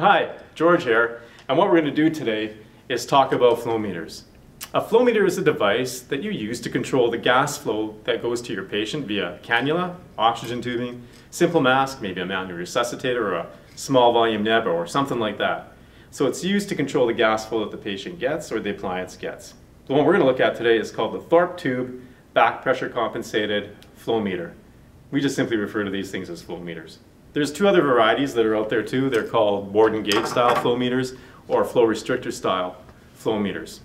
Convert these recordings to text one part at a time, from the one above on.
Hi, George here, and what we're going to do today is talk about flow meters. A flow meter is a device that you use to control the gas flow that goes to your patient via cannula, oxygen tubing, simple mask, maybe a manual resuscitator or a small volume neb or something like that. So it's used to control the gas flow that the patient gets or the appliance gets. The one we're going to look at today is called the Thorpe Tube Back Pressure Compensated Flow Meter. We just simply refer to these things as flow meters. There's two other varieties that are out there too. They're called Bourdon gauge style flow meters or flow restrictor style flow meters.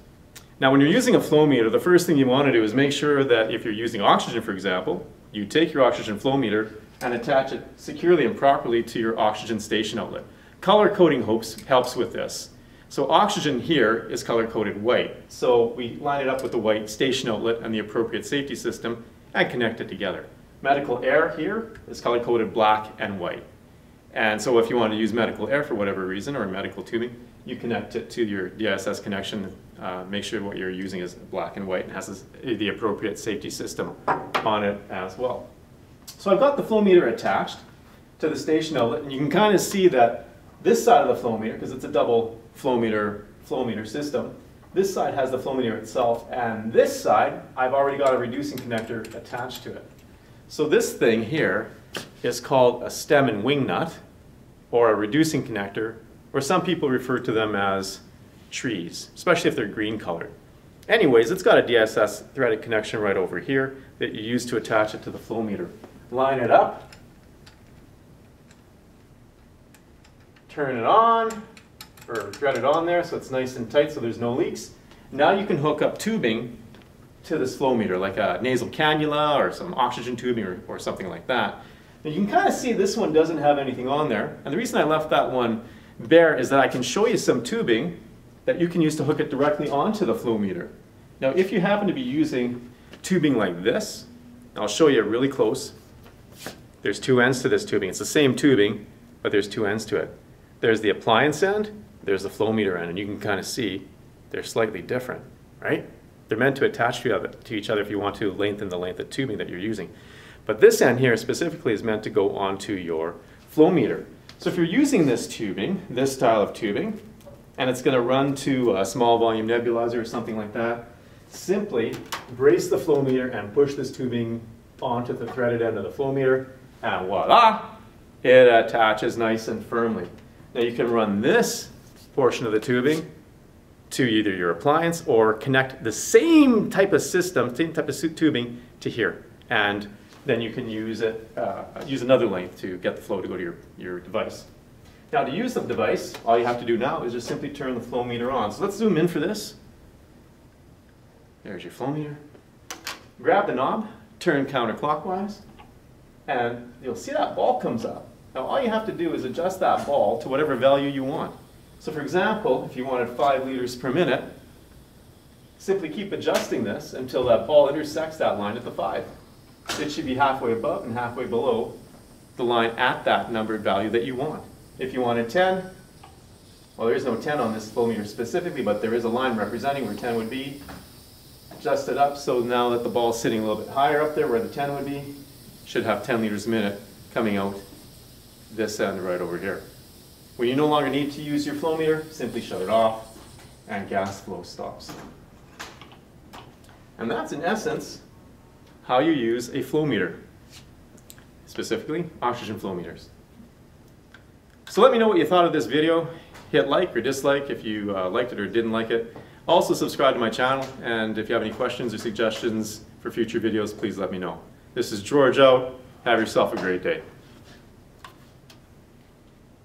Now when you're using a flow meter, the first thing you want to do is make sure that if you're using oxygen, for example, you take your oxygen flow meter and attach it securely and properly to your oxygen station outlet. Color coding helps, helps with this. So oxygen here is color coded white. So we line it up with the white station outlet and the appropriate safety system and connect it together. Medical air here is color coded black and white. And so if you want to use medical air for whatever reason or medical tubing, you connect it to your DSS connection. Uh, make sure what you're using is black and white and has the appropriate safety system on it as well. So I've got the flow meter attached to the station outlet and you can kind of see that this side of the flow meter, because it's a double flow meter, flow meter system, this side has the flow meter itself and this side I've already got a reducing connector attached to it. So this thing here is called a stem and wing nut, or a reducing connector, or some people refer to them as trees, especially if they're green colored. Anyways, it's got a DSS threaded connection right over here that you use to attach it to the flow meter. Line it up, turn it on, or thread it on there so it's nice and tight so there's no leaks. Now you can hook up tubing to this flow meter, like a nasal cannula or some oxygen tubing or, or something like that. Now you can kind of see this one doesn't have anything on there. And the reason I left that one bare is that I can show you some tubing that you can use to hook it directly onto the flow meter. Now if you happen to be using tubing like this, I'll show you really close. There's two ends to this tubing. It's the same tubing, but there's two ends to it. There's the appliance end, there's the flow meter end, and you can kind of see they're slightly different, right? They're meant to attach to each other if you want to lengthen the length of tubing that you're using. But this end here specifically is meant to go onto your flow meter. So if you're using this tubing, this style of tubing, and it's going to run to a small volume nebulizer or something like that, simply brace the flow meter and push this tubing onto the threaded end of the flow meter, and voila, it attaches nice and firmly. Now you can run this portion of the tubing to either your appliance or connect the same type of system, same type of tubing to here. And then you can use it, uh, use another length to get the flow to go to your, your device. Now to use the device, all you have to do now is just simply turn the flow meter on. So let's zoom in for this. There's your flow meter. Grab the knob, turn counterclockwise, and you'll see that ball comes up. Now all you have to do is adjust that ball to whatever value you want. So for example, if you wanted 5 liters per minute, simply keep adjusting this until that ball intersects that line at the 5. It should be halfway above and halfway below the line at that numbered value that you want. If you wanted 10, well there is no 10 on this flow meter specifically, but there is a line representing where 10 would be. Adjust it up so now that the ball is sitting a little bit higher up there where the 10 would be, should have 10 liters a minute coming out this end right over here. When you no longer need to use your flow meter, simply shut it off and gas flow stops. And that's in essence how you use a flow meter, specifically oxygen flow meters. So let me know what you thought of this video. Hit like or dislike if you uh, liked it or didn't like it. Also subscribe to my channel and if you have any questions or suggestions for future videos, please let me know. This is George out. Have yourself a great day.